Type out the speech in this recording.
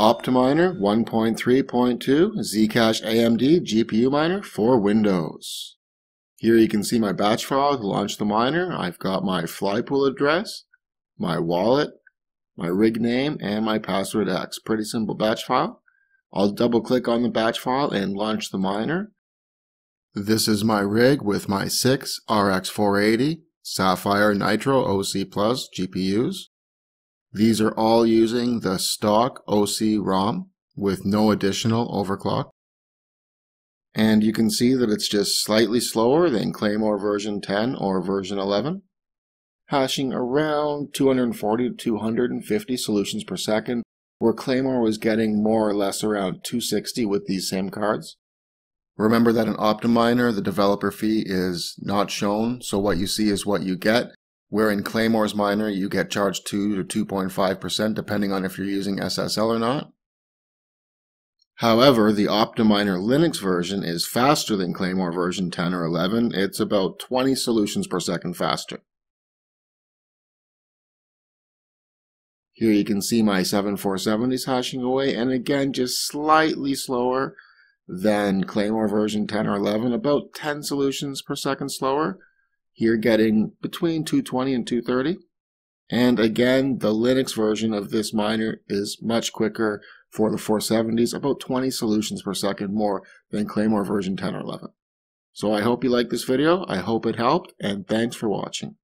Optiminer 1.3.2 Zcash AMD GPU miner for Windows. Here you can see my batch file to launch the miner. I've got my Flypool address, my wallet, my rig name, and my password X. Pretty simple batch file. I'll double click on the batch file and launch the miner. This is my rig with my 6 RX 480 Sapphire Nitro OC Plus GPUs. These are all using the stock OC ROM with no additional overclock. And you can see that it's just slightly slower than Claymore version 10 or version 11, hashing around 240 to 250 solutions per second, where Claymore was getting more or less around 260 with these same cards. Remember that in Optiminer, the developer fee is not shown, so what you see is what you get, where in Claymore's miner, you get charged 2 to 2.5% depending on if you're using SSL or not. However, the Optiminer Linux version is faster than Claymore version 10 or 11. It's about 20 solutions per second faster. Here you can see my 7470 is hashing away, and again, just slightly slower than Claymore version 10 or 11, about 10 solutions per second slower. Here getting between 220 and 230. And again, the Linux version of this miner is much quicker for the 470s, about 20 solutions per second more than Claymore version 10 or 11. So I hope you liked this video. I hope it helped, and thanks for watching.